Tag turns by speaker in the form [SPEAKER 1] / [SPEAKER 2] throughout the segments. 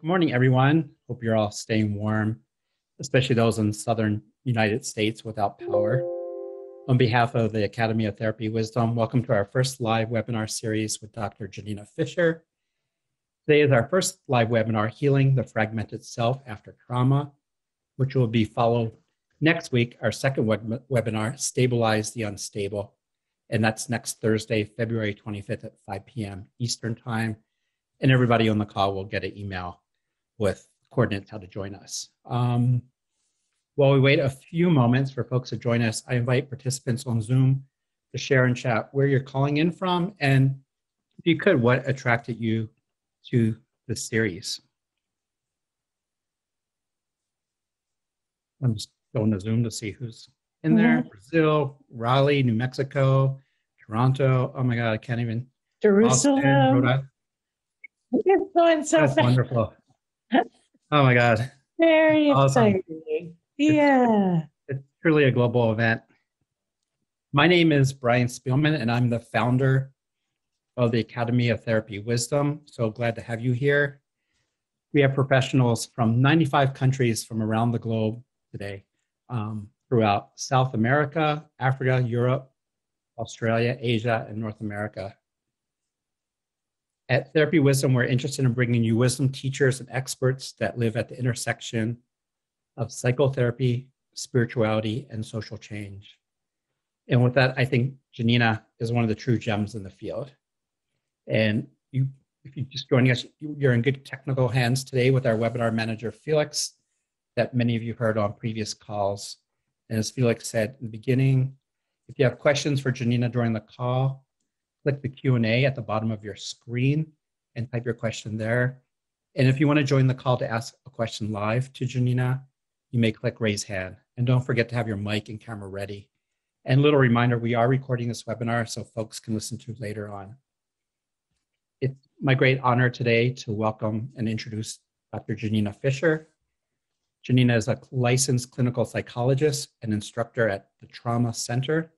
[SPEAKER 1] Good morning, everyone. Hope you're all staying warm, especially those in southern United States without power. On behalf of the Academy of Therapy Wisdom, welcome to our first live webinar series with Dr. Janina Fisher. Today is our first live webinar, Healing the Fragmented Self After Trauma, which will be followed next week, our second web- webinar, Stabilize the Unstable. And that's next Thursday, February 25th at 5 p.m. Eastern Time. And everybody on the call will get an email with coordinates how to join us. Um, while we wait a few moments for folks to join us, I invite participants on Zoom to share and chat where you're calling in from and if you could, what attracted you to the series. I'm just going to Zoom to see who's in there. Mm-hmm. Brazil, Raleigh, New Mexico, Toronto. Oh my God, I can't even.
[SPEAKER 2] Jerusalem. Austin,
[SPEAKER 1] it's going so That's wonderful. Oh my God.
[SPEAKER 2] Very awesome. exciting. Yeah.
[SPEAKER 1] It's, it's truly a global event. My name is Brian Spielman, and I'm the founder of the Academy of Therapy Wisdom. So glad to have you here. We have professionals from 95 countries from around the globe today, um, throughout South America, Africa, Europe, Australia, Asia, and North America. At Therapy Wisdom, we're interested in bringing you wisdom teachers and experts that live at the intersection of psychotherapy, spirituality, and social change. And with that, I think Janina is one of the true gems in the field. And you, if you're just joining us, you're in good technical hands today with our webinar manager, Felix, that many of you heard on previous calls. And as Felix said in the beginning, if you have questions for Janina during the call, click the Q&A at the bottom of your screen and type your question there. And if you want to join the call to ask a question live to Janina, you may click raise hand. And don't forget to have your mic and camera ready. And little reminder, we are recording this webinar so folks can listen to later on. It's my great honor today to welcome and introduce Dr. Janina Fisher. Janina is a licensed clinical psychologist and instructor at the Trauma Center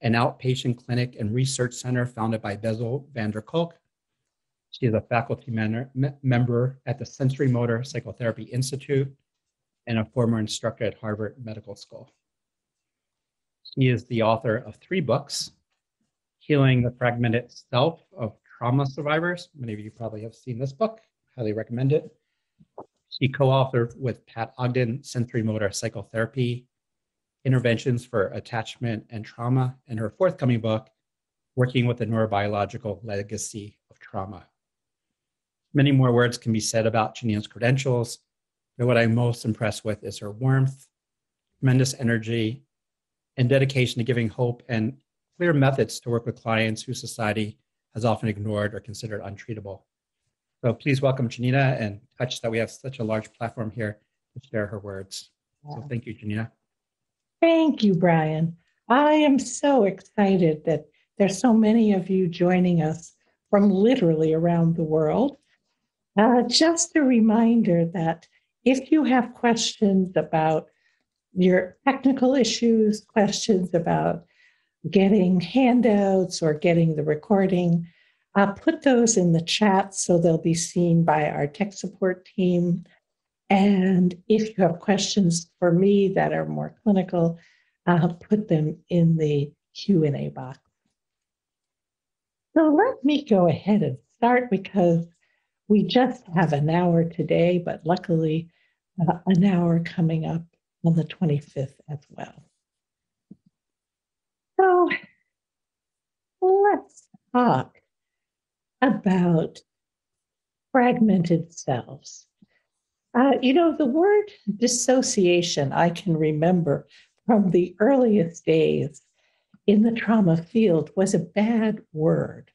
[SPEAKER 1] an outpatient clinic and research center founded by Bessel van der Kolk. She is a faculty member at the Sensorimotor Psychotherapy Institute and a former instructor at Harvard Medical School. She is the author of three books Healing the Fragmented Self of Trauma Survivors. Many of you probably have seen this book, highly recommend it. She co authored with Pat Ogden Sensorimotor Psychotherapy interventions for attachment and trauma, and her forthcoming book, Working with the Neurobiological Legacy of Trauma. Many more words can be said about Janina's credentials, but what I'm most impressed with is her warmth, tremendous energy, and dedication to giving hope and clear methods to work with clients whose society has often ignored or considered untreatable. So please welcome Janina and touch that we have such a large platform here to share her words. So thank you, Janina.
[SPEAKER 2] Thank you, Brian. I am so excited that there's so many of you joining us from literally around the world. Uh, just a reminder that if you have questions about your technical issues, questions about getting handouts or getting the recording, uh, put those in the chat so they'll be seen by our tech support team and if you have questions for me that are more clinical, I'll put them in the Q&A box. So let me go ahead and start because we just have an hour today, but luckily uh, an hour coming up on the 25th as well. So let's talk about fragmented selves. Uh, you know, the word dissociation, I can remember from the earliest days in the trauma field, was a bad word.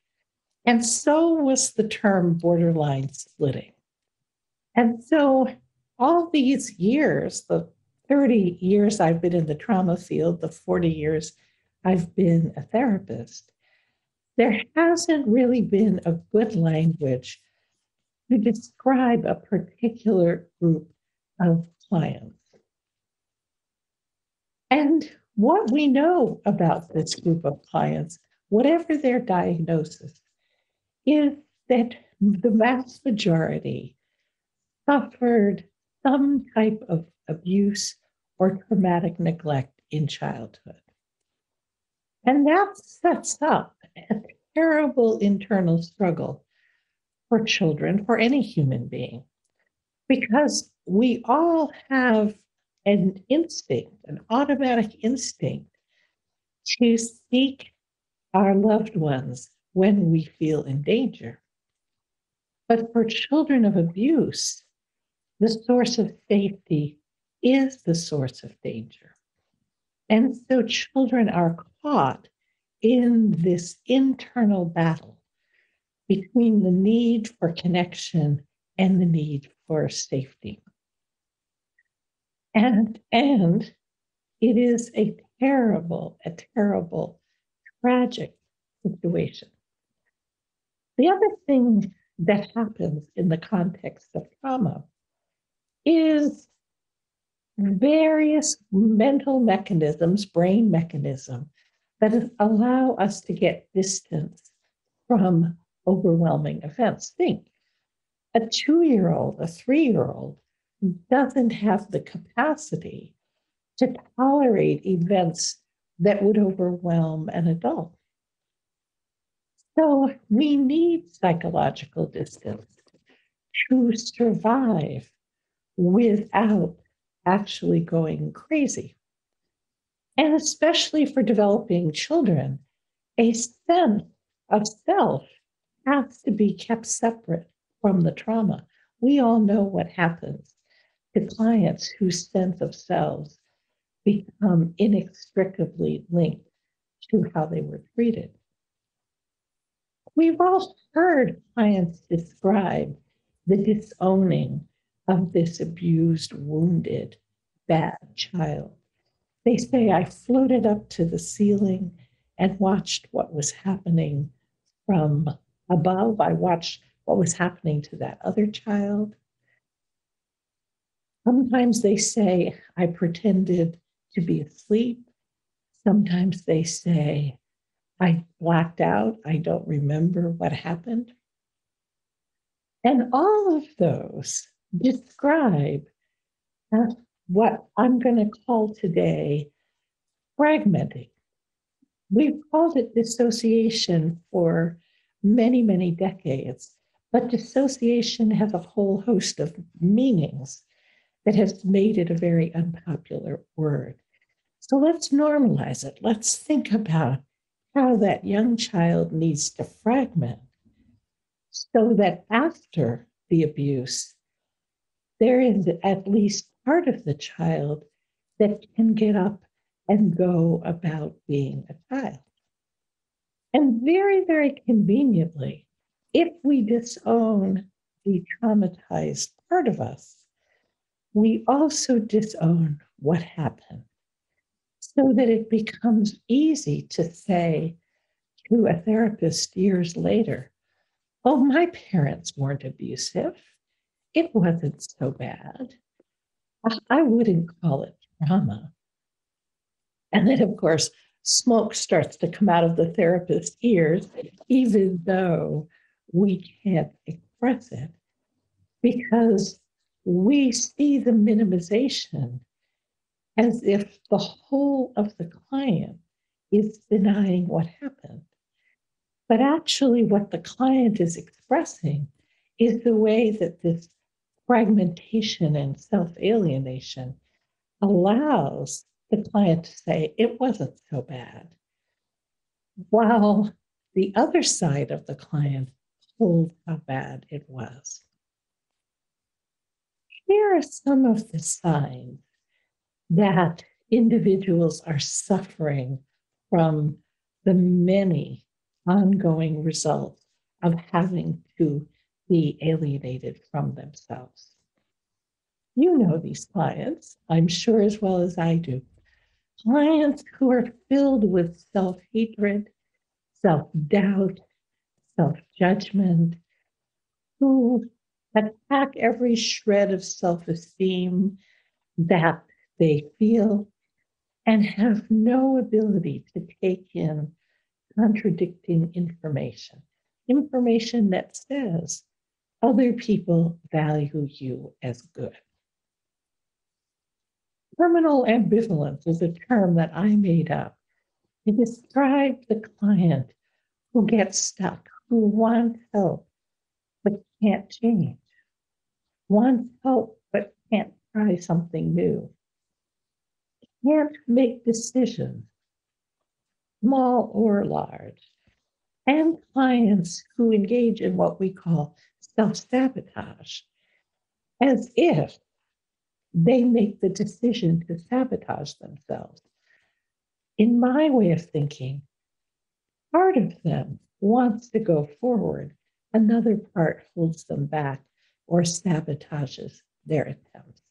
[SPEAKER 2] And so was the term borderline splitting. And so, all these years, the 30 years I've been in the trauma field, the 40 years I've been a therapist, there hasn't really been a good language to describe a particular group of clients. And what we know about this group of clients, whatever their diagnosis, is that the vast majority suffered some type of abuse or traumatic neglect in childhood. And that sets up a terrible internal struggle for children, for any human being, because we all have an instinct, an automatic instinct to seek our loved ones when we feel in danger. But for children of abuse, the source of safety is the source of danger. And so children are caught in this internal battle between the need for connection and the need for safety. And, and it is a terrible, a terrible, tragic situation. The other thing that happens in the context of trauma is various mental mechanisms, brain mechanisms that allow us to get distance from overwhelming events. Think a two year old, a three year old doesn't have the capacity to tolerate events that would overwhelm an adult. So we need psychological distance to survive without actually going crazy. And especially for developing children, a sense of self has to be kept separate from the trauma. We all know what happens to clients whose sense of selves become inextricably linked to how they were treated. We've all heard clients describe the disowning of this abused, wounded, bad child. They say, I floated up to the ceiling and watched what was happening from above. I watched what was happening to that other child. Sometimes they say, I pretended to be asleep. Sometimes they say, I blacked out. I don't remember what happened. And all of those describe what I'm going to call today fragmenting. We've called it dissociation for many, many decades, but dissociation has a whole host of meanings that has made it a very unpopular word. So let's normalize it. Let's think about how that young child needs to fragment so that after the abuse, there is at least part of the child that can get up and go about being a child. And very, very conveniently, if we disown the traumatized part of us, we also disown what happened so that it becomes easy to say to a therapist years later, Oh, my parents weren't abusive. It wasn't so bad. I wouldn't call it trauma. And then, of course, smoke starts to come out of the therapist's ears, even though we can't express it, because we see the minimization as if the whole of the client is denying what happened. But actually, what the client is expressing is the way that this fragmentation and self alienation allows the client to say, it wasn't so bad, while the other side of the client told how bad it was. Here are some of the signs that individuals are suffering from the many ongoing results of having to be alienated from themselves. You know these clients, I'm sure, as well as I do. Clients who are filled with self hatred, self doubt, self judgment, who attack every shred of self esteem that they feel and have no ability to take in contradicting information, information that says, other people value you as good. Terminal ambivalence is a term that I made up. To describe the client who gets stuck, who wants help but can't change, wants help but can't try something new, can't make decisions, small or large, and clients who engage in what we call self sabotage, as if they make the decision to sabotage themselves. In my way of thinking, part of them wants to go forward, another part holds them back or sabotages their attempts.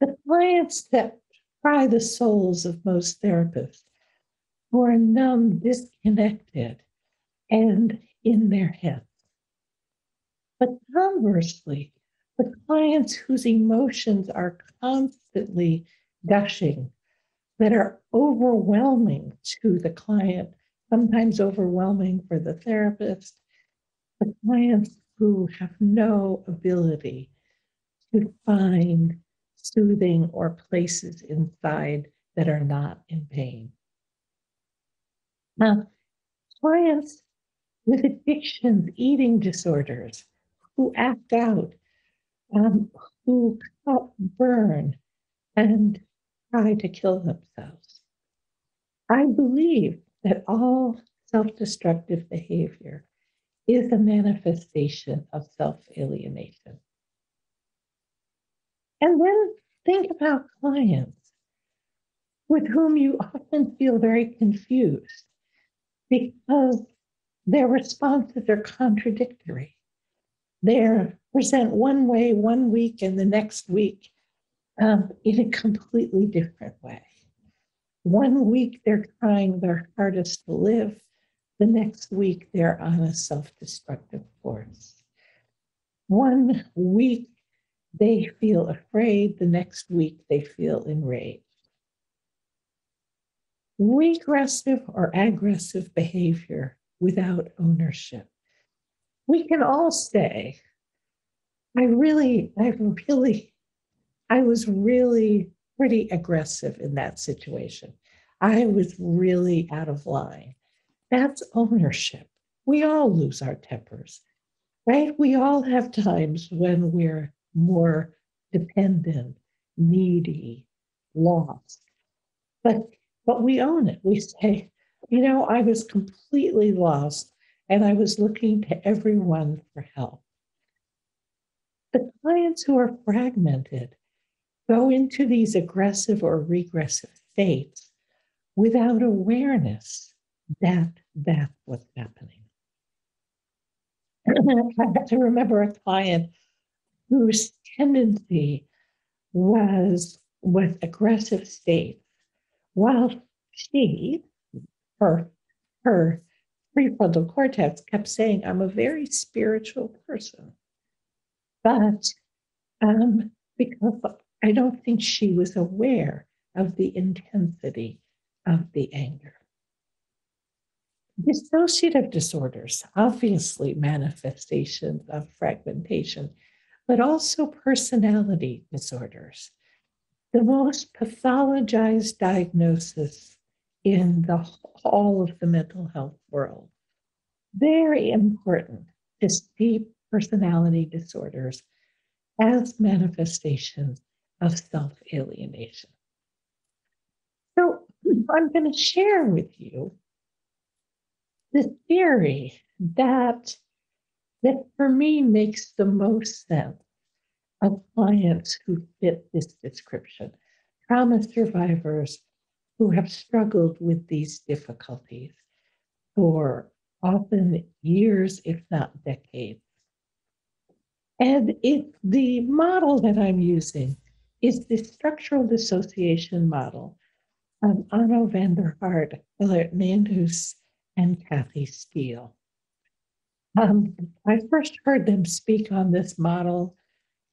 [SPEAKER 2] The clients that pry the souls of most therapists who are numb, disconnected, and in their heads. But conversely, the clients whose emotions are constantly gushing, that are overwhelming to the client, sometimes overwhelming for the therapist, the clients who have no ability to find soothing or places inside that are not in pain. Now, clients with addictions, eating disorders, who act out, um, who cut, burn, and try to kill themselves. I believe that all self destructive behavior is a manifestation of self alienation. And then think about clients with whom you often feel very confused because their responses are contradictory. They present one way one week and the next week um, in a completely different way. One week they're trying their hardest to live, the next week they're on a self destructive course. One week they feel afraid, the next week they feel enraged. Regressive or aggressive behavior without ownership. We can all say, I really, I really, I was really pretty aggressive in that situation. I was really out of line. That's ownership. We all lose our tempers, right? We all have times when we're more dependent, needy, lost. But but we own it. We say, you know, I was completely lost and I was looking to everyone for help. The clients who are fragmented go into these aggressive or regressive states without awareness that that's what's happening. I have to remember a client whose tendency was with aggressive states, while she, her, her prefrontal cortex kept saying, I'm a very spiritual person. But um, because I don't think she was aware of the intensity of the anger. Dissociative disorders, obviously manifestations of fragmentation, but also personality disorders. The most pathologized diagnosis in the all of the mental health world. Very important to see personality disorders as manifestations of self alienation. So, I'm going to share with you the theory that that for me makes the most sense of clients who fit this description trauma survivors who have struggled with these difficulties for often years, if not decades. And it, the model that I'm using is the structural dissociation model of Onno van der Hart, Elliot Mandus, and Kathy Steele. Um, I first heard them speak on this model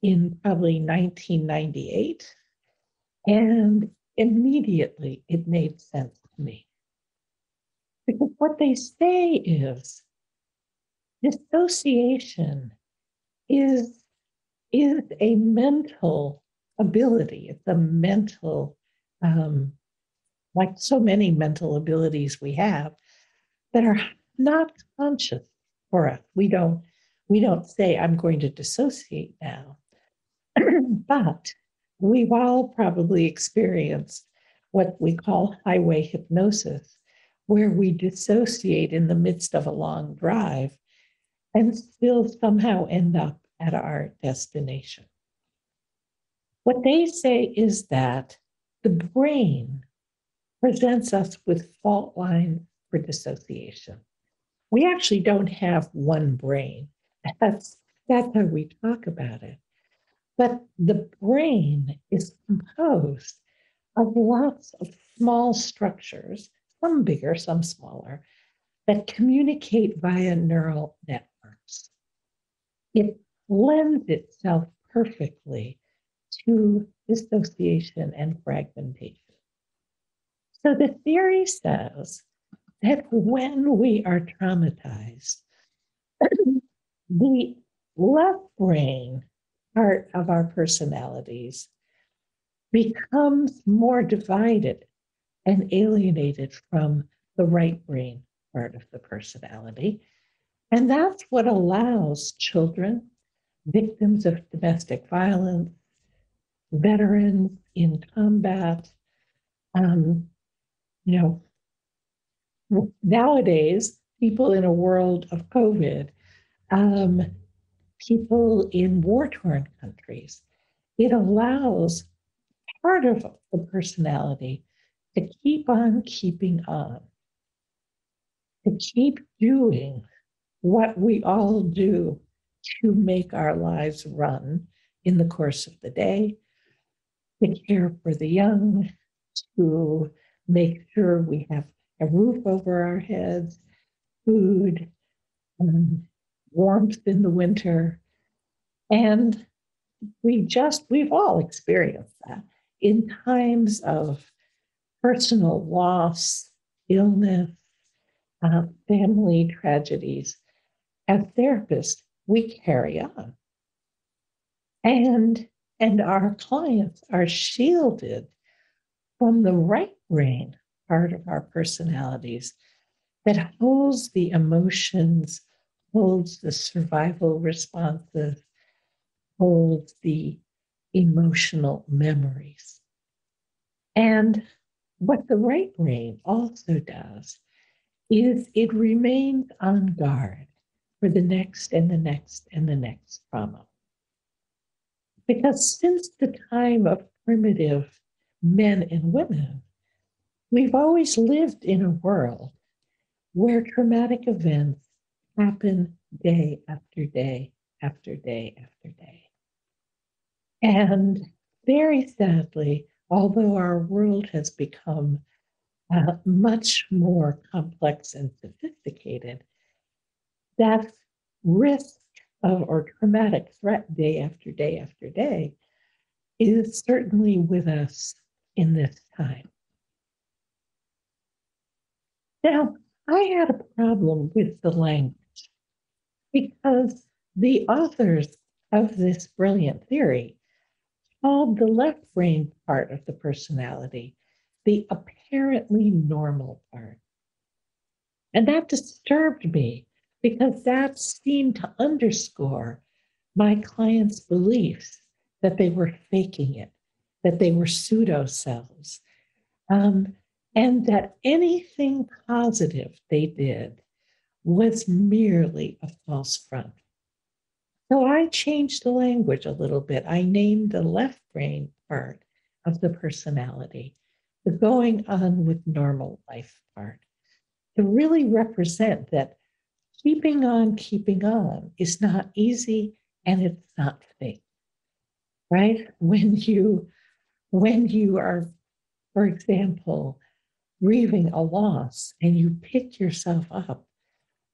[SPEAKER 2] in probably 1998, and immediately it made sense to me. Because what they say is dissociation is is a mental ability. It's a mental, um, like so many mental abilities we have that are not conscious for us. We don't we don't say I'm going to dissociate now, but we've all probably experienced what we call highway hypnosis, where we dissociate in the midst of a long drive and still somehow end up at our destination. What they say is that the brain presents us with fault lines for dissociation. We actually don't have one brain. That's, that's how we talk about it. But the brain is composed of lots of small structures, some bigger, some smaller, that communicate via neural networks. It lends itself perfectly to dissociation and fragmentation. So the theory says that when we are traumatized, the left brain part of our personalities becomes more divided and alienated from the right brain part of the personality. And that's what allows children victims of domestic violence, veterans in combat. Um, you know, nowadays, people in a world of COVID, um, people in war torn countries, it allows part of the personality to keep on keeping on, to keep doing what we all do to make our lives run in the course of the day, to care for the young, to make sure we have a roof over our heads, food, um, warmth in the winter. And we just, we've all experienced that in times of personal loss, illness, uh, family tragedies. As therapists, we carry on. And, and our clients are shielded from the right brain part of our personalities that holds the emotions, holds the survival responses, holds the emotional memories. And what the right brain also does is it remains on guard for the next and the next and the next trauma. Because since the time of primitive men and women, we've always lived in a world where traumatic events happen day after day after day after day. And very sadly, although our world has become uh, much more complex and sophisticated, that risk of or traumatic threat day after day after day is certainly with us in this time. Now, I had a problem with the language because the authors of this brilliant theory called the left brain part of the personality the apparently normal part. And that disturbed me because that seemed to underscore my clients' beliefs that they were faking it, that they were pseudo selves, um, and that anything positive they did was merely a false front. So I changed the language a little bit. I named the left brain part of the personality, the going on with normal life part, to really represent that keeping on, keeping on is not easy and it's not fake, right? When you, when you are, for example, grieving a loss and you pick yourself up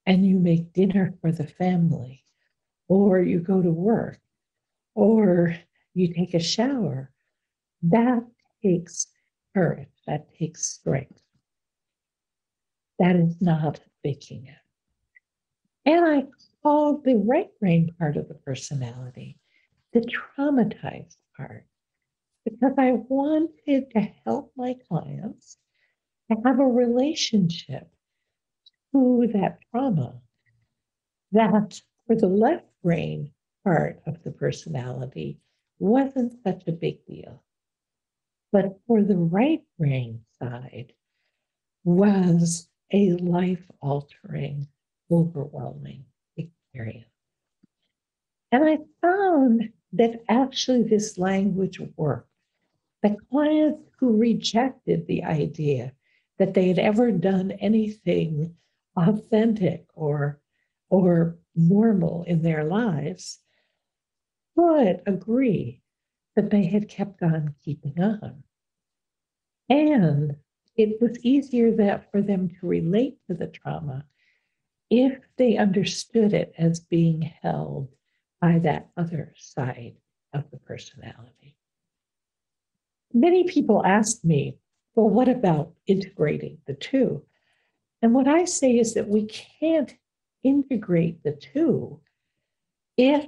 [SPEAKER 2] and you make dinner for the family, or you go to work, or you take a shower, that takes courage, that takes strength. That is not faking it. And I called the right brain part of the personality, the traumatized part, because I wanted to help my clients to have a relationship to that trauma that for the left brain part of the personality wasn't such a big deal. But for the right brain side was a life altering, overwhelming experience. And I found that actually this language worked. The clients who rejected the idea that they had ever done anything authentic or, or normal in their lives would agree that they had kept on keeping on. And it was easier that for them to relate to the trauma if they understood it as being held by that other side of the personality. Many people ask me, well, what about integrating the two? And what I say is that we can't integrate the two if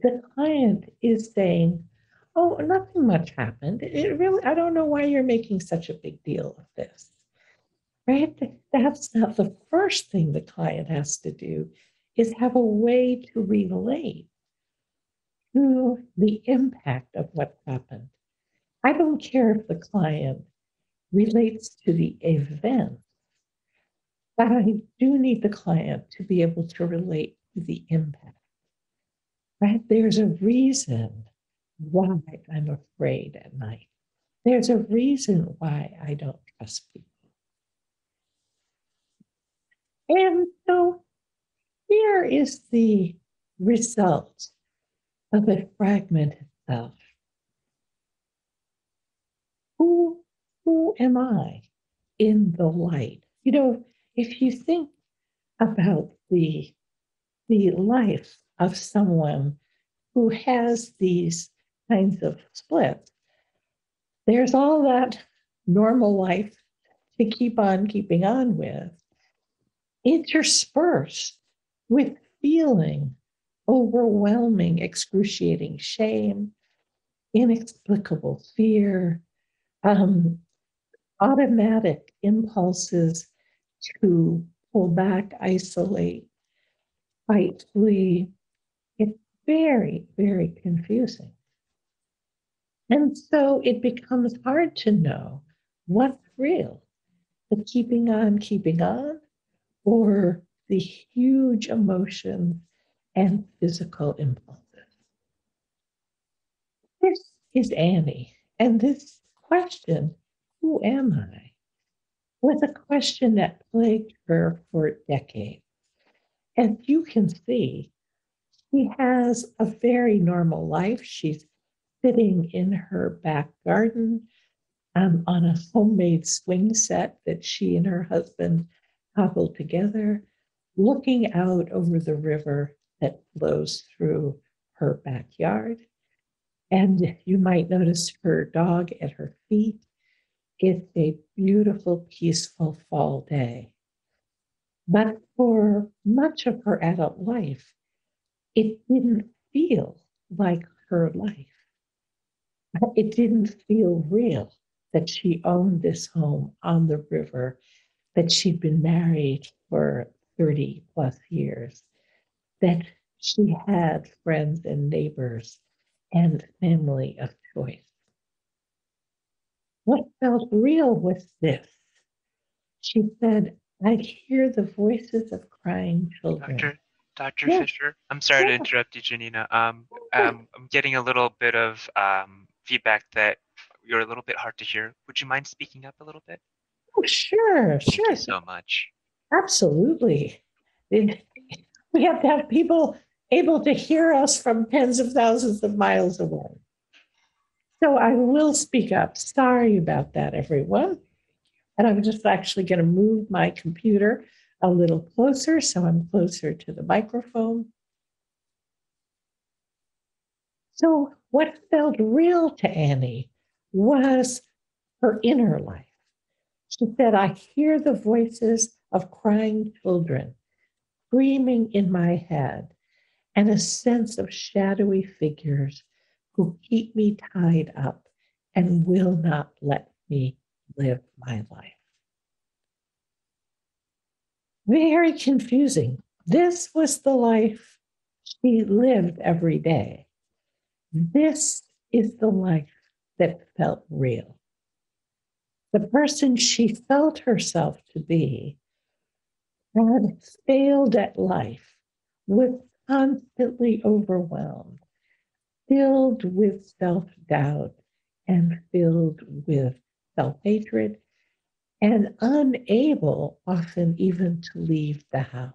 [SPEAKER 2] the client is saying, oh, nothing much happened. It really, I don't know why you're making such a big deal of this. Right? That's not the first thing the client has to do is have a way to relate to the impact of what happened. I don't care if the client relates to the event, but I do need the client to be able to relate to the impact. Right? There's a reason why I'm afraid at night. There's a reason why I don't trust people. And so here is the result of a fragmented self. Who, who am I in the light? You know, if you think about the, the life of someone who has these kinds of splits, there's all that normal life to keep on keeping on with, interspersed with feeling overwhelming, excruciating shame, inexplicable fear, um, automatic impulses to pull back, isolate, fight, flee. It's very, very confusing. And so it becomes hard to know what's real the keeping on, keeping on, or the huge emotions and physical impulses. This is Annie, and this question, who am I, was a question that plagued her for decades. As you can see, she has a very normal life. She's sitting in her back garden um, on a homemade swing set that she and her husband cobbled together, looking out over the river that flows through her backyard. And you might notice her dog at her feet. It's a beautiful, peaceful fall day. But for much of her adult life, it didn't feel like her life. It didn't feel real that she owned this home on the river, that she'd been married for 30 plus years, that she had friends and neighbors and family of choice. What felt real was this. She said, I'd hear the voices of crying children.
[SPEAKER 3] Dr. Dr.
[SPEAKER 2] Yeah.
[SPEAKER 3] Fisher, I'm sorry to interrupt you, Janina. Um, um, I'm getting a little bit of um, feedback that you're a little bit hard to hear. Would you mind speaking up a little bit?
[SPEAKER 2] Oh, sure,
[SPEAKER 3] Thank
[SPEAKER 2] sure.
[SPEAKER 3] you so much.
[SPEAKER 2] Absolutely. We have to have people able to hear us from tens of thousands of miles away. So I will speak up. Sorry about that, everyone. And I'm just actually going to move my computer a little closer so I'm closer to the microphone. So, what felt real to Annie was her inner life. She said, I hear the voices of crying children screaming in my head and a sense of shadowy figures who keep me tied up and will not let me live my life. Very confusing. This was the life she lived every day. This is the life that felt real. The person she felt herself to be had failed at life, was constantly overwhelmed, filled with self doubt, and filled with self hatred, and unable often even to leave the house.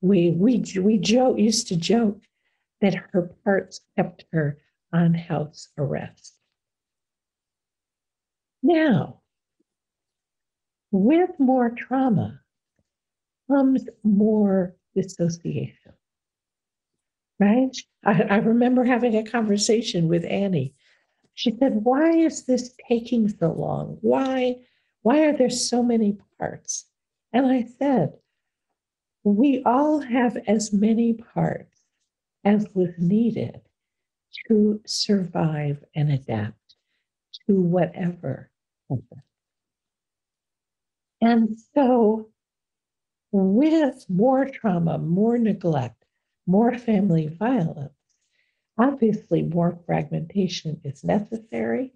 [SPEAKER 2] We, we, we joke, used to joke that her parts kept her on house arrest. Now, with more trauma comes more dissociation, right? I, I remember having a conversation with Annie. She said, Why is this taking so long? Why, why are there so many parts? And I said, We all have as many parts as was needed to survive and adapt to whatever. And so, with more trauma, more neglect, more family violence, obviously more fragmentation is necessary.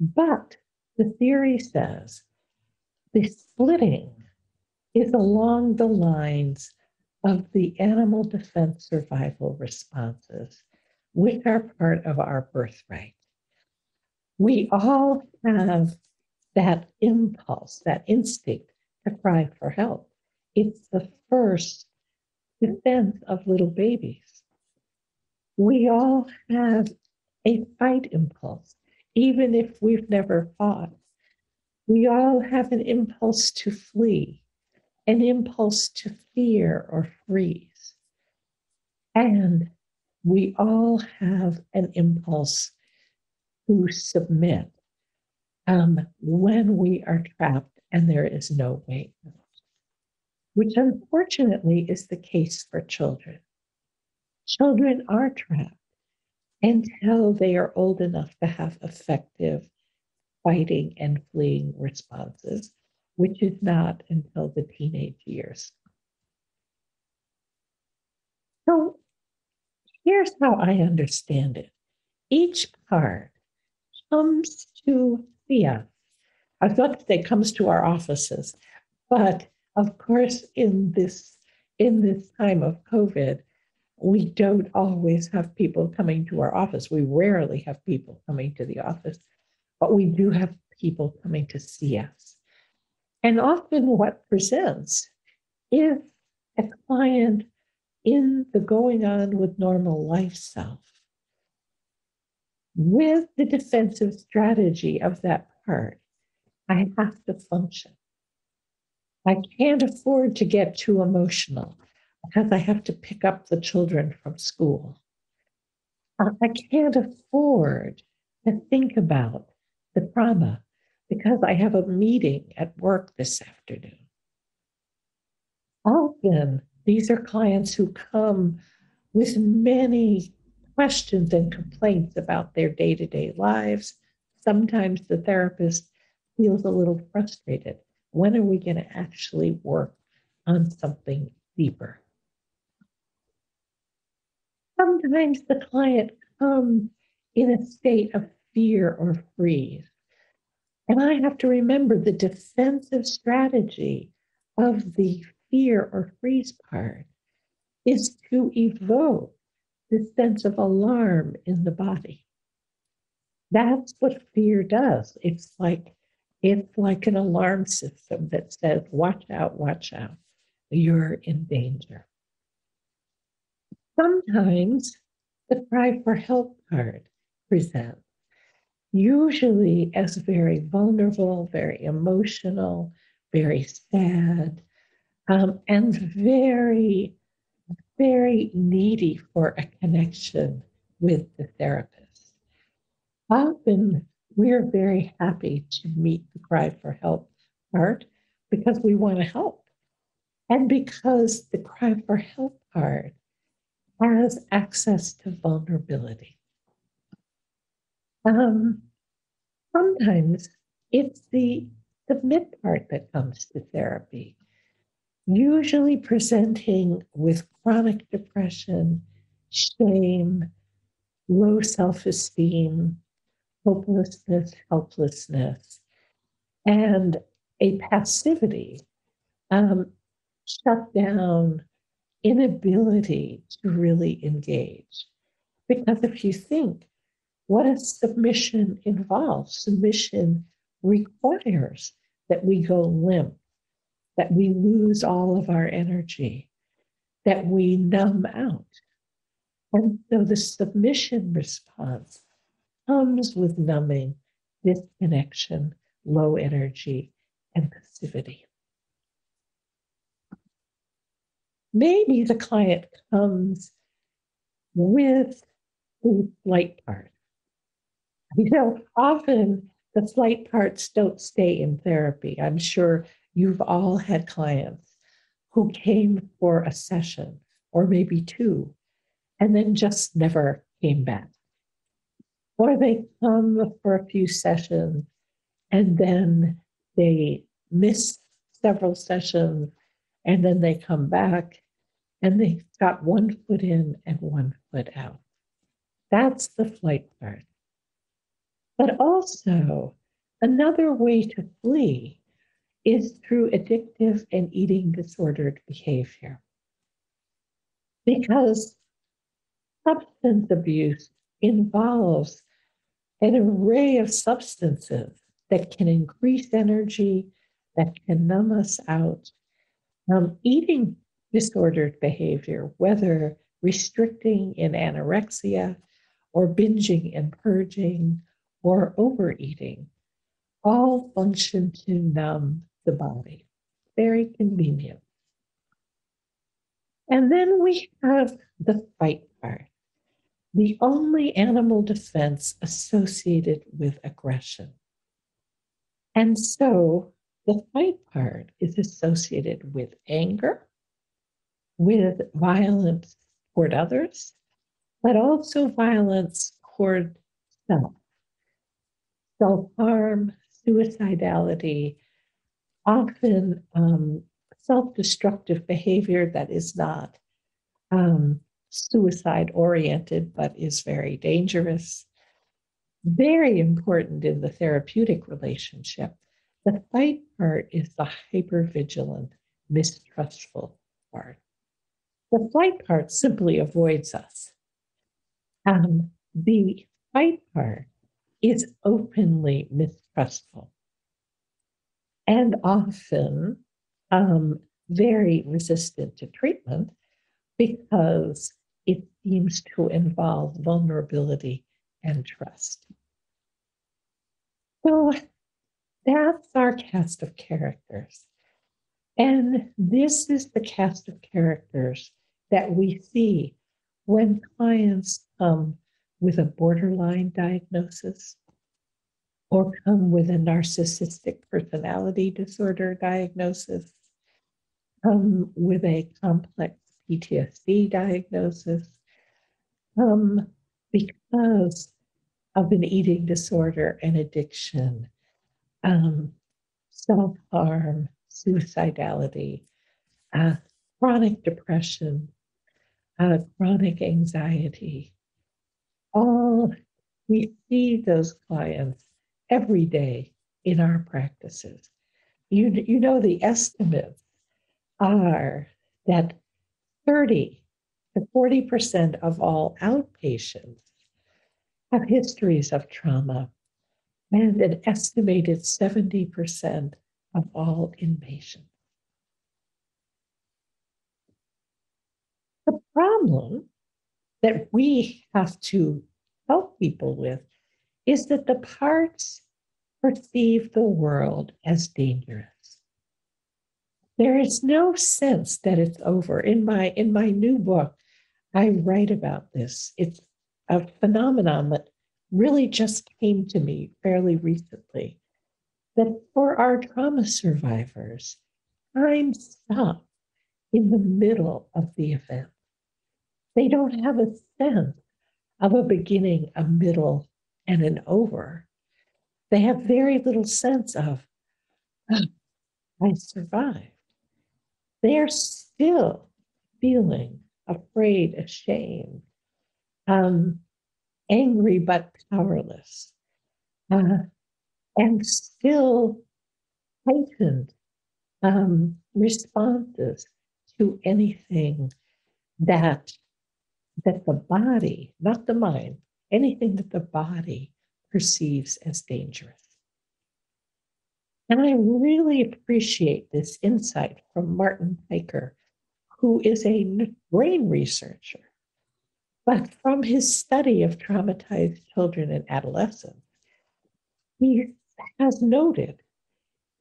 [SPEAKER 2] But the theory says the splitting is along the lines of the animal defense survival responses, which are part of our birthright. We all have that impulse, that instinct to cry for help. It's the first defense of little babies. We all have a fight impulse, even if we've never fought. We all have an impulse to flee an impulse to fear or freeze. And we all have an impulse to submit um, when we are trapped and there is no way out, which unfortunately is the case for children. Children are trapped until they are old enough to have effective fighting and fleeing responses which is not until the teenage years. So here's how I understand it each part comes to us. I thought they comes to our offices, but of course, in this in this time of COVID, we don't always have people coming to our office. We rarely have people coming to the office, but we do have people coming to see us. And often what presents is a client in the going on with normal life self with the defensive strategy of that part, I have to function. I can't afford to get too emotional because I have to pick up the children from school. Uh, I can't afford to think about the trauma because I have a meeting at work this afternoon. Often, these are clients who come with many questions and complaints about their day to day lives. Sometimes the therapist feels a little frustrated. When are we going to actually work on something deeper? Sometimes the client comes in a state of fear or freeze. And I have to remember the defensive strategy of the fear or freeze part is to evoke the sense of alarm in the body. That's what fear does. It's like it's like an alarm system that says, watch out, watch out, you're in danger. Sometimes the cry for help card presents usually as very vulnerable, very emotional, very sad, um, and very, very needy for a connection with the therapist. Often we're very happy to meet the cry for help part because we want to help. And because the cry for help part has access to vulnerability. Um, sometimes it's the submit part that comes to therapy, usually presenting with chronic depression, shame, low self esteem, hopelessness, helplessness, and a passivity, um, shut down, inability to really engage. Because if you think what a submission involves, submission requires that we go limp, that we lose all of our energy, that we numb out. And so the submission response comes with numbing, disconnection, low energy, and passivity. Maybe the client comes with the flight part. You know, often the flight parts don't stay in therapy. I'm sure you've all had clients who came for a session or maybe two and then just never came back. Or they come for a few sessions and then they miss several sessions and then they come back and they've got one foot in and one foot out. That's the flight part. But also, another way to flee is through addictive and eating disordered behavior. Because substance abuse involves an array of substances that can increase energy, that can numb us out. Um, eating disordered behavior, whether restricting in anorexia or binging and purging or overeating, all function to numb the body. Very convenient. And then we have the fight part, the only animal defense associated with aggression. And so the fight part is associated with anger, with violence toward others, but also violence toward self. Self harm, suicidality, often um, self destructive behavior that is not um, suicide oriented, but is very dangerous. Very important in the therapeutic relationship. The fight part is the hyper vigilant, mistrustful part. The flight part simply avoids us. Um, the fight part is openly mistrustful and often um, very resistant to treatment because it seems to involve vulnerability and trust. So that's our cast of characters. And this is the cast of characters that we see when clients come with a borderline diagnosis or come with a narcissistic personality disorder diagnosis, come with a complex PTSD diagnosis, come because of an eating disorder and addiction, um, self harm, suicidality, uh, chronic depression, uh, chronic anxiety. All we see those clients every day in our practices. You, you know, the estimates are that 30 to 40% of all outpatients have histories of trauma, and an estimated 70% of all inpatients. The problem that we have to help people with is that the parts perceive the world as dangerous. There is no sense that it's over. In my in my new book, I write about this. It's a phenomenon that really just came to me fairly recently. That for our trauma survivors, time stopped in the middle of the event. They don't have a sense of a beginning, a middle, and an over. They have very little sense of, "Oh, I survived. They're still feeling afraid, ashamed, um, angry but powerless, uh, and still heightened um, responses to anything that that the body, not the mind, anything that the body perceives as dangerous. And I really appreciate this insight from Martin Teicher, who is a brain researcher. But from his study of traumatized children and adolescents, he has noted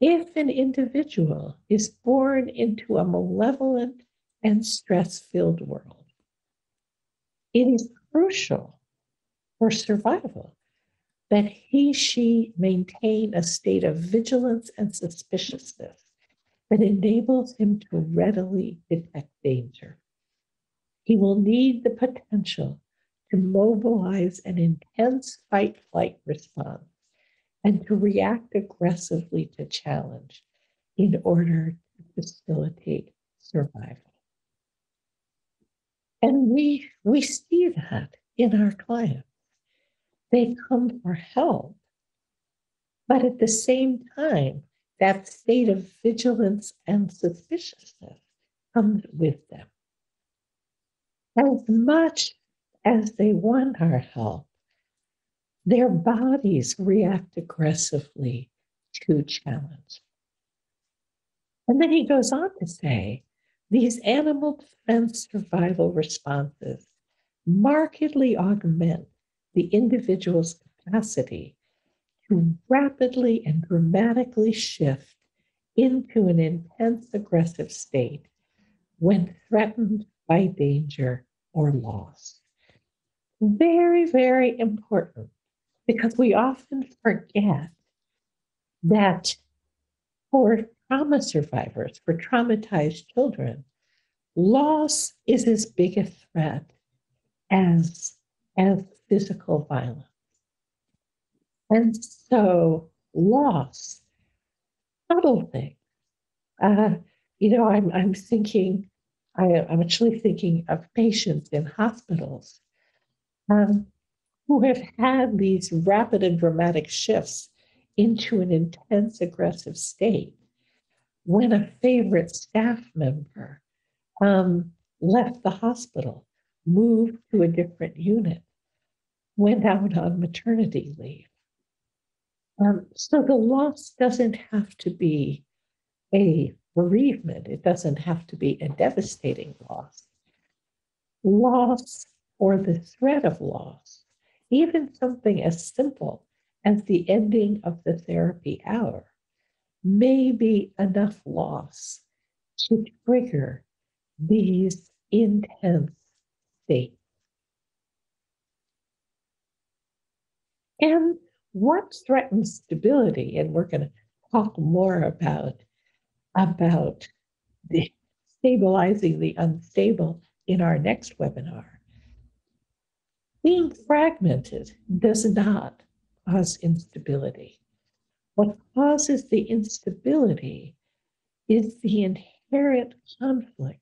[SPEAKER 2] if an individual is born into a malevolent and stress filled world, it is crucial for survival that he, she maintain a state of vigilance and suspiciousness that enables him to readily detect danger. He will need the potential to mobilize an intense fight flight response and to react aggressively to challenge in order to facilitate survival. And we, we see that in our clients. They come for help, but at the same time, that state of vigilance and suspiciousness comes with them. As much as they want our help, their bodies react aggressively to challenge. And then he goes on to say these animal defense survival responses markedly augment the individual's capacity to rapidly and dramatically shift into an intense aggressive state when threatened by danger or loss. Very, very important because we often forget that for trauma survivors, for traumatized children, loss is as big a threat as, as physical violence. And so, loss, subtle things. Uh, you know, I'm, I'm thinking, I, am actually thinking of patients in hospitals um, who have had these rapid and dramatic shifts into an intense aggressive state when a favorite staff member um, left the hospital, moved to a different unit, went out on maternity leave. Um, so the loss doesn't have to be a bereavement, it doesn't have to be a devastating loss. Loss or the threat of loss, even something as simple as the ending of the therapy hour, may be enough loss to trigger these intense states. And what threatens stability, and we're going to talk more about, about the stabilizing the unstable in our next webinar. Being fragmented does not cause instability. What causes the instability is the inherent conflict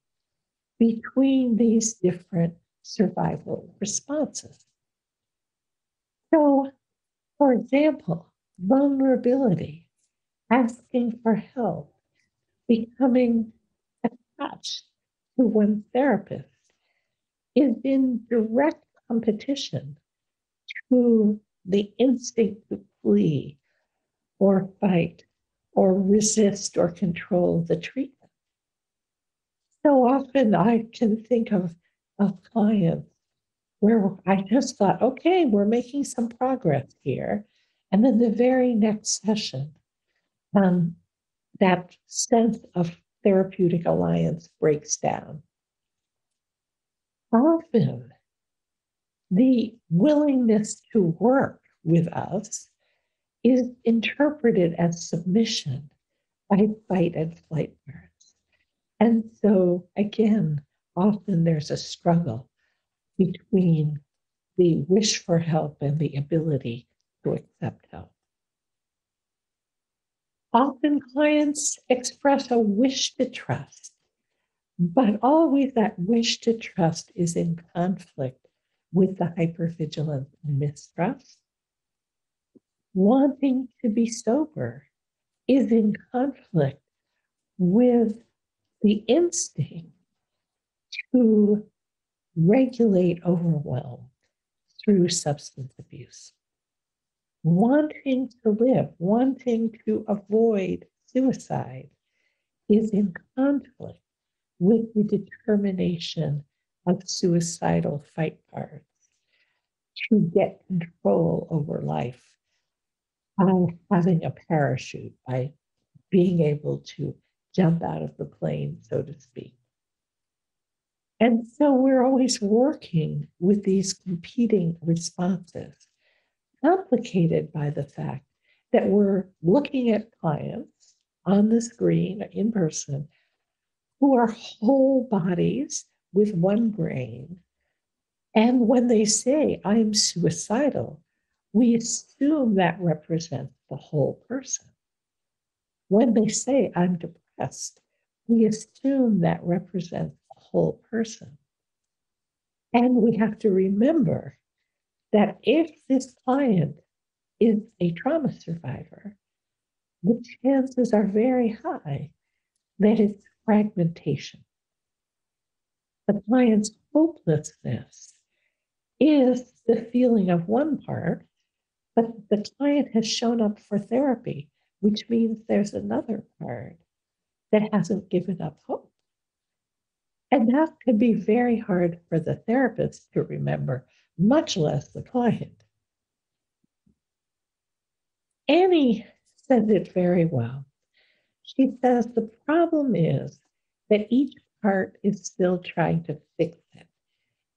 [SPEAKER 2] between these different survival responses. So, for example, vulnerability, asking for help, becoming attached to one therapist is in direct competition to the instinct to flee or fight or resist or control the treatment. So often I can think of, of clients where I just thought, okay, we're making some progress here. And then the very next session, um, that sense of therapeutic alliance breaks down. Often, the willingness to work with us is interpreted as submission by fight and flight parts. And so, again, often there's a struggle between the wish for help and the ability to accept help. Often clients express a wish to trust, but always that wish to trust is in conflict with the hypervigilance and mistrust. Wanting to be sober is in conflict with the instinct to regulate overwhelm through substance abuse. Wanting to live, wanting to avoid suicide is in conflict with the determination of suicidal fight parts to get control over life by having a parachute, by being able to jump out of the plane, so to speak. And so we're always working with these competing responses, complicated by the fact that we're looking at clients on the screen in person who are whole bodies with one brain. And when they say, I'm suicidal, we assume that represents the whole person. When they say, I'm depressed, we assume that represents whole person. And we have to remember that if this client is a trauma survivor, the chances are very high that it's fragmentation. The client's hopelessness is the feeling of one part, but the client has shown up for therapy, which means there's another part that hasn't given up hope. And that could be very hard for the therapist to remember, much less the client. Annie says it very well. She says the problem is that each part is still trying to fix it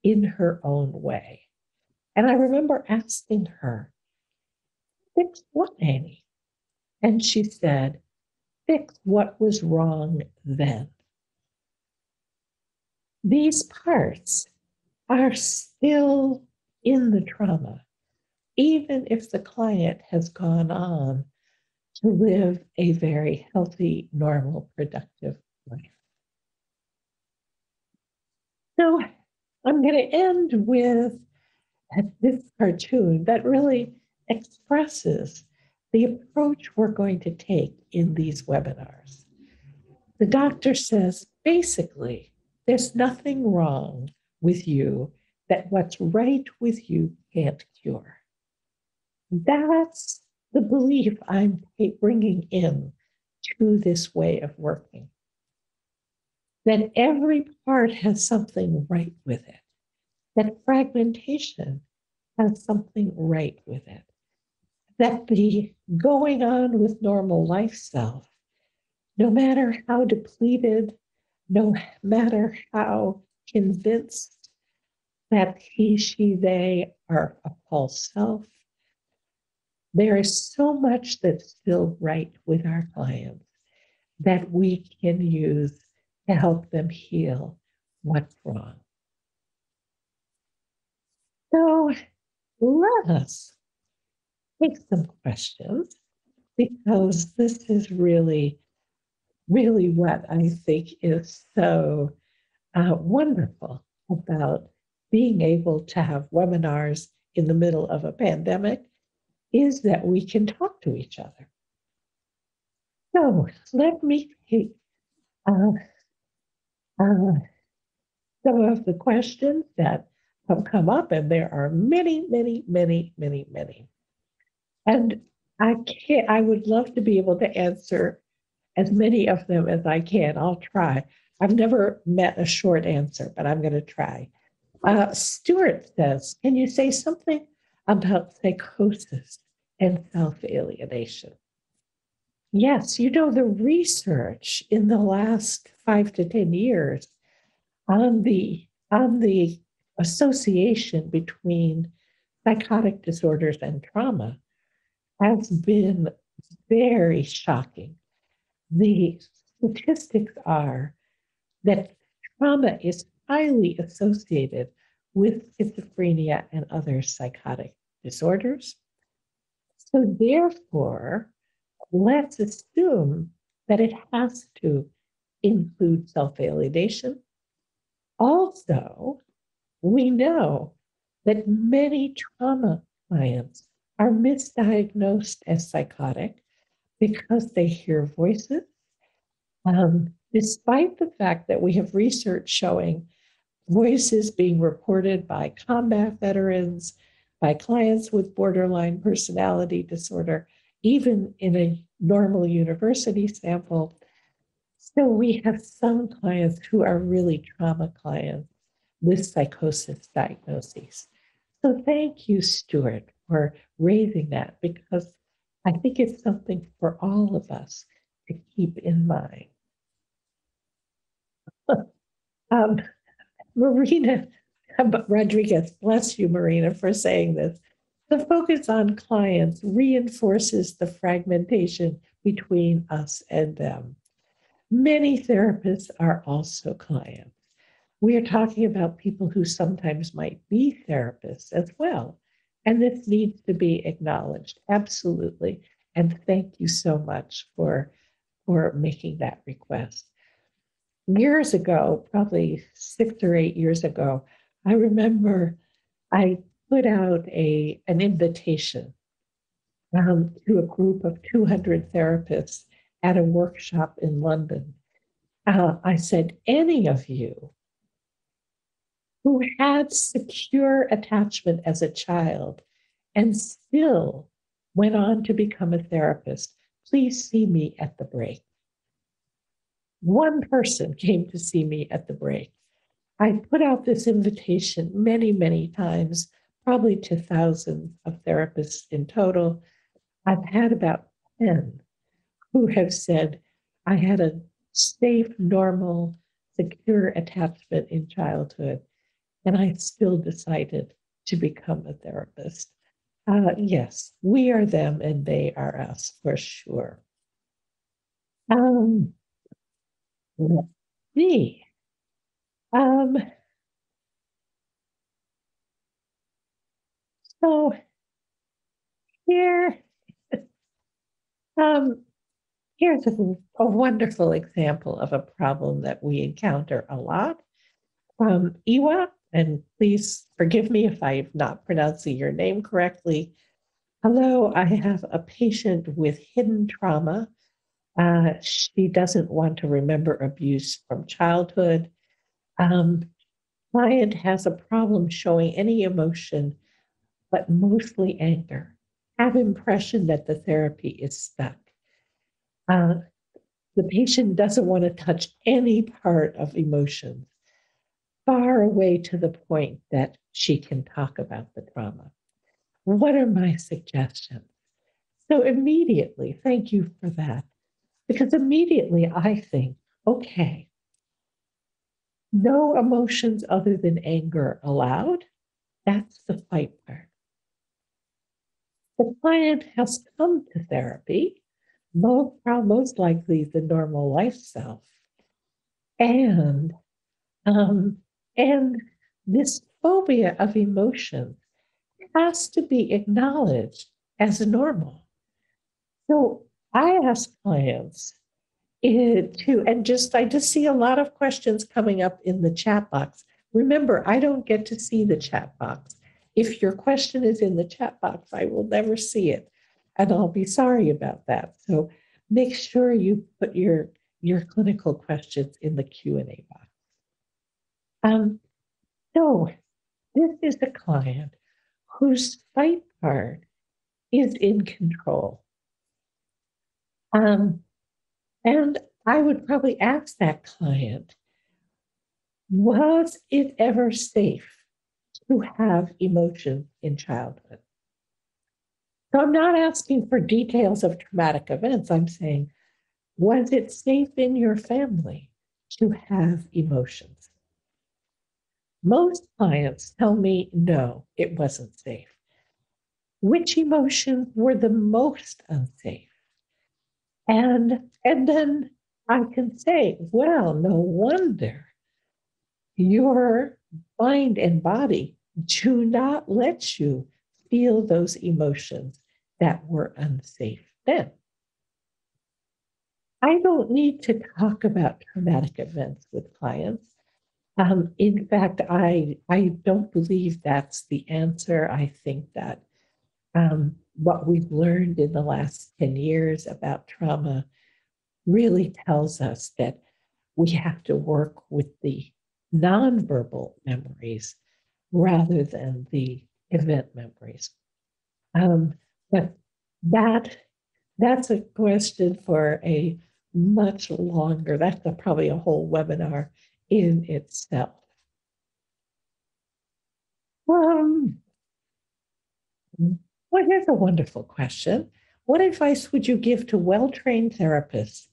[SPEAKER 2] in her own way. And I remember asking her, Fix what, Annie? And she said, Fix what was wrong then. These parts are still in the trauma, even if the client has gone on to live a very healthy, normal, productive life. So I'm going to end with this cartoon that really expresses the approach we're going to take in these webinars. The doctor says basically, there's nothing wrong with you that what's right with you can't cure. That's the belief I'm bringing in to this way of working. That every part has something right with it, that fragmentation has something right with it, that the going on with normal life self, no matter how depleted, no matter how convinced that he, she, they are a false self, there is so much that's still right with our clients that we can use to help them heal what's wrong. So let us take some questions because this is really, really what I think is so uh, wonderful about being able to have webinars in the middle of a pandemic is that we can talk to each other. So let me take uh, uh, some of the questions that have come up, and there are many, many, many, many, many. And I can't, I would love to be able to answer as many of them as I can. I'll try. I've never met a short answer, but I'm going to try. Uh, Stuart says, Can you say something about psychosis and self alienation. Yes, you know, the research in the last five to 10 years on the, on the association between psychotic disorders and trauma has been very shocking. The statistics are that trauma is highly associated with schizophrenia and other psychotic disorders. So, therefore, let's assume that it has to include self alienation. Also, we know that many trauma clients are misdiagnosed as psychotic because they hear voices. Um, despite the fact that we have research showing voices being reported by combat veterans, by clients with borderline personality disorder, even in a normal university sample. So we have some clients who are really trauma clients with psychosis diagnoses. So thank you, Stuart, for raising that because I think it's something for all of us to keep in mind. um, Marina Rodriguez, bless you, Marina, for saying this. The focus on clients reinforces the fragmentation between us and them. Many therapists are also clients. We are talking about people who sometimes might be therapists as well. And this needs to be acknowledged, absolutely. And thank you so much for, for making that request. Years ago, probably six or eight years ago, I remember I put out a, an invitation um, to a group of 200 therapists at a workshop in London. Uh, I said, any of you who had secure attachment as a child and still went on to become a therapist, please see me at the break. One person came to see me at the break. I put out this invitation many, many times probably to thousands of therapists in total. I've had about 10 who have said, I had a safe, normal, secure attachment in childhood, and I still decided to become a therapist. Uh, yes, we are them and they are us for sure. Um, let's see. Um, So here, um, here's a, a, wonderful example of a problem that we encounter a lot from Iwa, and please forgive me if I'm not pronouncing your name correctly. Hello, I have a patient with hidden trauma. Uh, she doesn't want to remember abuse from childhood. Um, client has a problem showing any emotion but mostly anger. Have impression that the therapy is stuck. Uh, the patient doesn't want to touch any part of emotions, far away to the point that she can talk about the trauma. What are my suggestions? So immediately, thank you for that. Because immediately I think, okay, no emotions other than anger allowed. That's the fight part. The client has come to therapy, most, likely the normal life self. And um, and this phobia of emotion has to be acknowledged as normal. So I ask clients eh, to, and just I just see a lot of questions coming up in the chat box. Remember, I don't get to see the chat box. If your question is in the chat box, I will never see it. And I'll be sorry about that. So make sure you put your, your clinical questions in the Q&A box. Um, so this is a client whose fight part is in control. Um, and I would probably ask that client, was it ever safe to have emotions in childhood. So I'm not asking for details of traumatic events. I'm saying, was it safe in your family to have emotions? Most clients tell me, no, it wasn't safe. Which emotions were the most unsafe? And, and then I can say, well, no wonder your mind and body do not let you feel those emotions that were unsafe then. I don't need to talk about traumatic events with clients. Um, in fact, I I don't believe that's the answer. I think that um, what we've learned in the last 10 years about trauma really tells us that we have to work with the nonverbal memories rather than the event memories. Um, but that that's a question for a much longer. That's a, probably a whole webinar in itself. Um, well, here's a wonderful question. What advice would you give to well trained therapists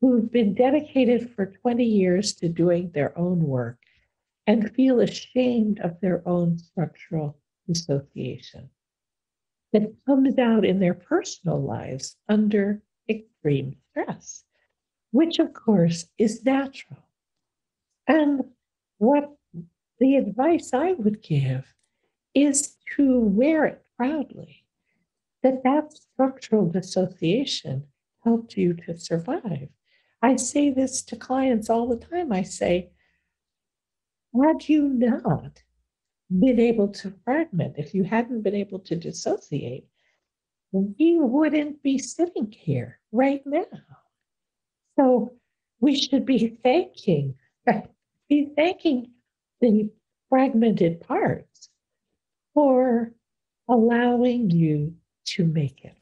[SPEAKER 2] who've been dedicated for 20 years to doing their own work and feel ashamed of their own structural dissociation that comes out in their personal lives under extreme stress, which of course is natural? And what the advice I would give is to wear it proudly that that structural dissociation helped you to survive. I say this to clients all the time. I say, had you not been able to fragment, if you hadn't been able to dissociate, we wouldn't be sitting here right now. So we should be thanking be thanking the fragmented parts for allowing you to make it.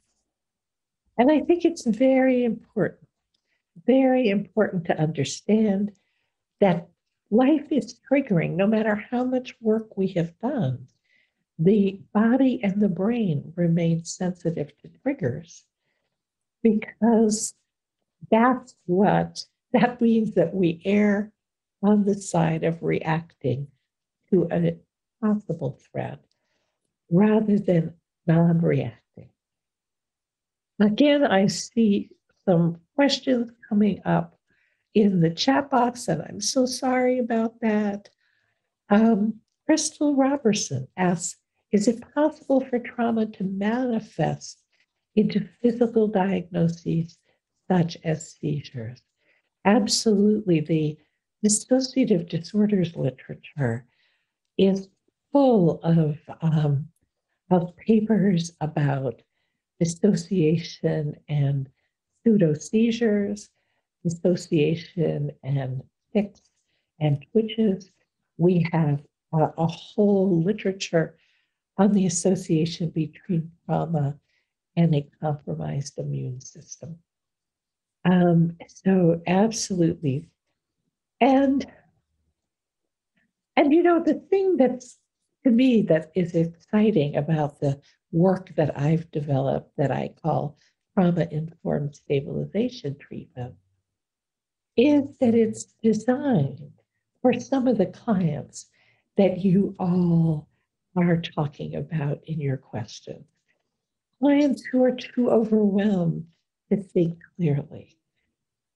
[SPEAKER 2] And I think it's very important, very important to understand that life is triggering no matter how much work we have done. The body and the brain remain sensitive to triggers because that's what that means that we err on the side of reacting to a possible threat rather than non reacting. Again, I see some questions coming up in the chat box, and I'm so sorry about that. Um, Crystal Robertson asks Is it possible for trauma to manifest into physical diagnoses such as seizures? Absolutely. The dissociative disorders literature is full of, um, of papers about dissociation and pseudo seizures, dissociation and tics and twitches. We have a whole literature on the association between trauma and a compromised immune system. Um, so absolutely and and you know the thing that's to me that is exciting about the work that I've developed that I call trauma informed stabilization treatment is that it's designed for some of the clients that you all are talking about in your questions. Clients who are too overwhelmed to think clearly,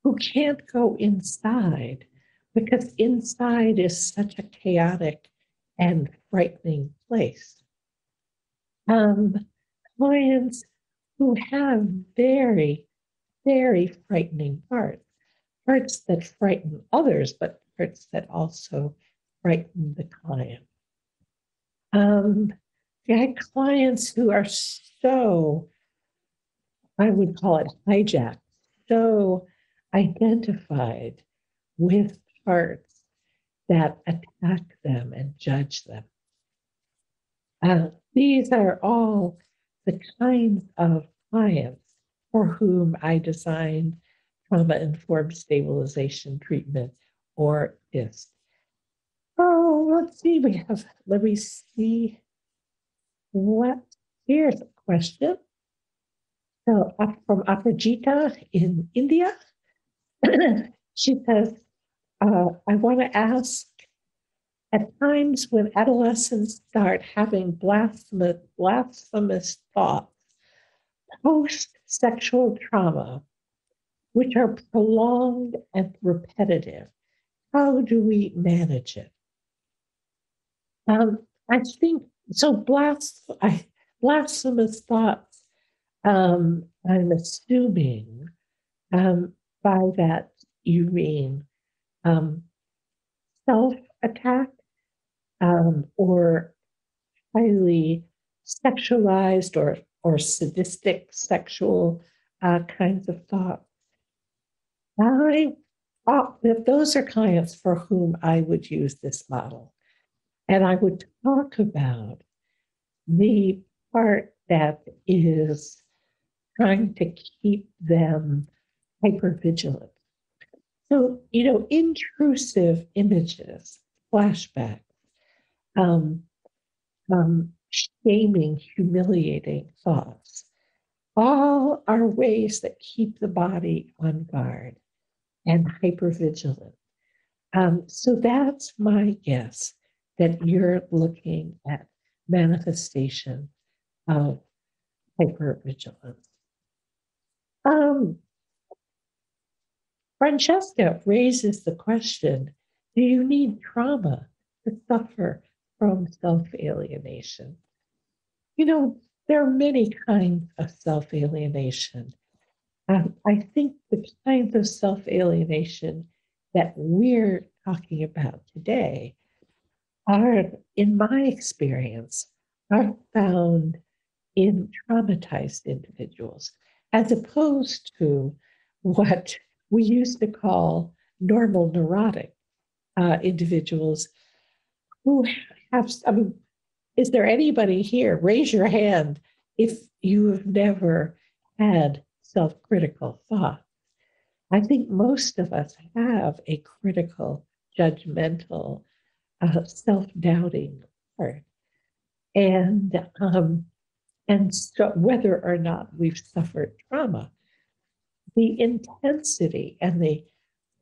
[SPEAKER 2] who can't go inside because inside is such a chaotic and frightening place. Um, clients who have very, very frightening parts, parts that frighten others, but parts that also frighten the client. Um, I had clients who are so, I would call it hijacked, so identified with parts that attack them and judge them. Uh, these are all the kinds of clients for whom I designed trauma informed stabilization treatment or TIST. Oh, let's see. We have, let me see what. Here's a question. So, up from Aparajita in India, she says, uh, I want to ask at times when adolescents start having blasphemous, blasphemous thoughts post sexual trauma, which are prolonged and repetitive. How do we manage it? Um, I think so. I, blasphemous thoughts. Um, I'm assuming um, by that you mean um, self attack um, or highly sexualized or or sadistic sexual uh, kinds of thoughts. I uh, those are clients for whom I would use this model, and I would talk about the part that is trying to keep them hypervigilant. So, you know, intrusive images, flashbacks, um, um, shaming, humiliating thoughts, all are ways that keep the body on guard and hypervigilant. Um, so that's my guess that you're looking at manifestation of hypervigilance. Um, Francesca raises the question Do you need trauma to suffer from self alienation? You know, there are many kinds of self alienation. Um, I think the kinds of self alienation that we're talking about today are, in my experience, are found in traumatized individuals, as opposed to what we used to call normal neurotic uh, individuals who have, I mean, is there anybody here? Raise your hand if you have never had self critical thoughts. I think most of us have a critical, judgmental, uh, self doubting part. And um, and so whether or not we've suffered trauma, the intensity and the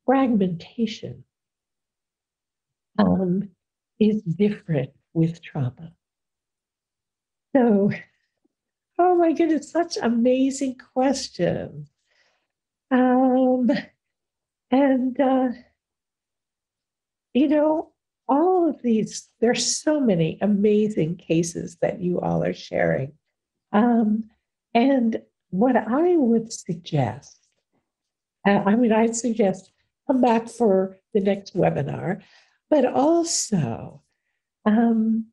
[SPEAKER 2] fragmentation um, is different with trauma. So, oh my goodness, such amazing question. Um, and, uh, you know, all of these, there's so many amazing cases that you all are sharing. Um, and what I would suggest, uh, I mean, I'd suggest come back for the next webinar, but also um,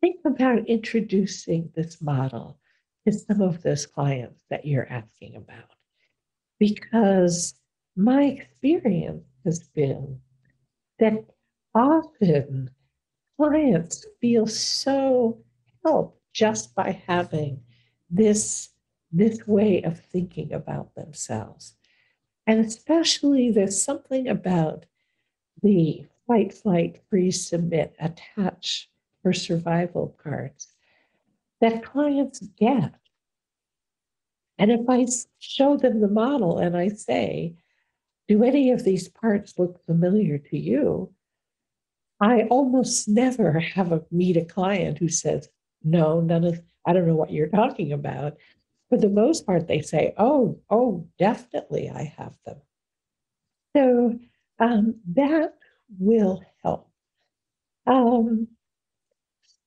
[SPEAKER 2] think about introducing this model to some of those clients that you're asking about. Because my experience has been that often clients feel so helped just by having this, this way of thinking about themselves. And especially, there's something about the fight, flight, freeze, submit, attach for survival parts that clients get. And if I show them the model and I say, do any of these parts look familiar to you? I almost never have a meet a client who says, no, none of, I don't know what you're talking about. For the most part, they say, oh, oh, definitely I have them. So um, that will help. Um,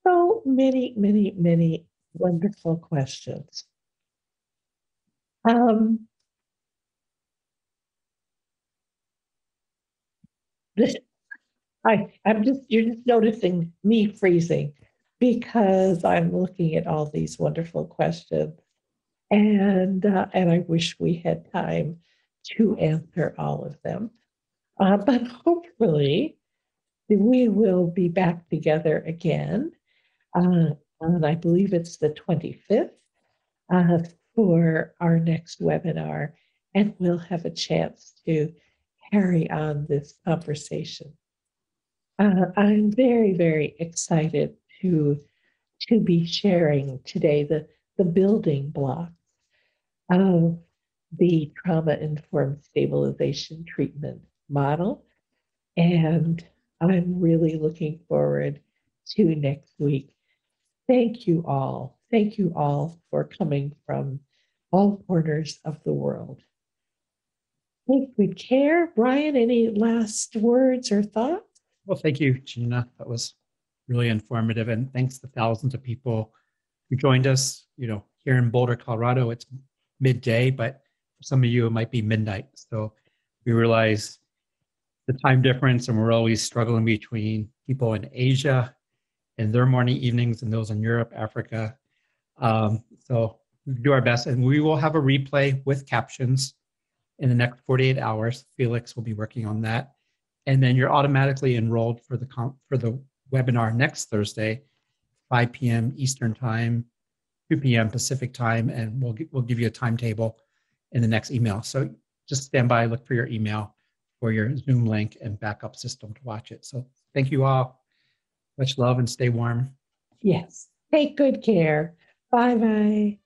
[SPEAKER 2] so many, many, many wonderful questions. Um, this, I, I'm just, you're just noticing me freezing because I'm looking at all these wonderful questions. And, uh, and I wish we had time to answer all of them. Uh, but hopefully, we will be back together again. Uh, and I believe it's the 25th uh, for our next webinar, and we'll have a chance to carry on this conversation. Uh, I'm very, very excited to, to be sharing today the, the building blocks of the trauma informed stabilization treatment model. And I'm really looking forward to next week. Thank you all. Thank you all for coming from all corners of the world. Take good care. Brian, any last words or thoughts?
[SPEAKER 1] Well, thank you, Gina. That was really informative. And thanks to thousands of people who joined us. You know, here in Boulder, Colorado, it's midday, but for some of you, it might be midnight. So we realize the time difference, and we're always struggling between people in Asia and their morning evenings and those in Europe, Africa. Um, so we do our best, and we will have a replay with captions in the next 48 hours. Felix will be working on that and then you're automatically enrolled for the com- for the webinar next Thursday, 5 p.m. Eastern time, 2 p.m. Pacific time, and we'll we'll give you a timetable in the next email. So just stand by, look for your email for your Zoom link and backup system to watch it. So thank you all. Much love and stay warm.
[SPEAKER 2] Yes. Take good care. Bye bye.